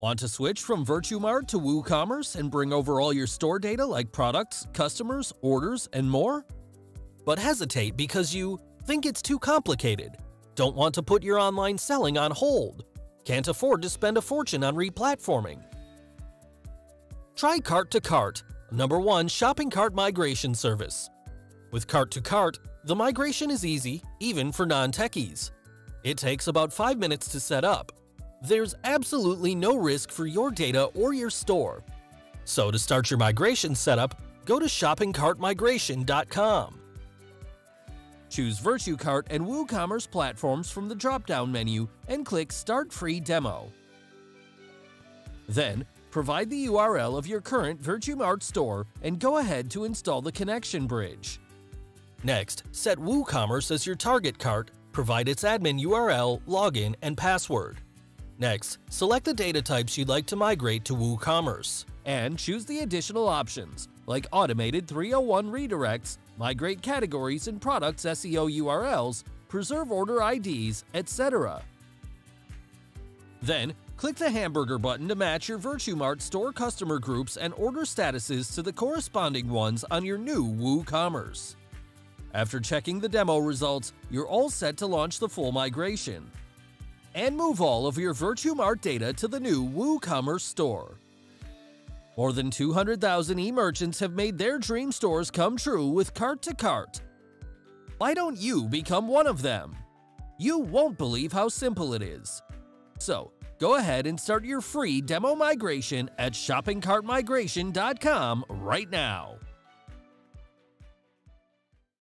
Want to switch from VirtueMart to WooCommerce and bring over all your store data like products, customers, orders, and more? But hesitate because you think it's too complicated, don't want to put your online selling on hold, can't afford to spend a fortune on replatforming. Try Cart2Cart, number one shopping cart migration service. With Cart2Cart, the migration is easy, even for non-techies. It takes about 5 minutes to set up, there's absolutely no risk for your data or your store. So to start your migration setup, go to shoppingcartmigration.com. Choose VirtueCart and WooCommerce platforms from the drop-down menu and click Start Free Demo. Then, provide the URL of your current VirtueMart store and go ahead to install the connection bridge. Next, set WooCommerce as your target cart, provide its admin URL, login, and password. Next, select the data types you'd like to migrate to WooCommerce, and choose the additional options, like automated 301 redirects, migrate categories and products SEO URLs, preserve order IDs, etc. Then, click the hamburger button to match your VirtueMart store customer groups and order statuses to the corresponding ones on your new WooCommerce. After checking the demo results, you're all set to launch the full migration and move all of your VirtueMart data to the new WooCommerce store. More than 200,000 e-merchants have made their dream stores come true with Cart2Cart. Why don't you become one of them? You won't believe how simple it is. So, go ahead and start your free demo migration at shoppingcartmigration.com right now.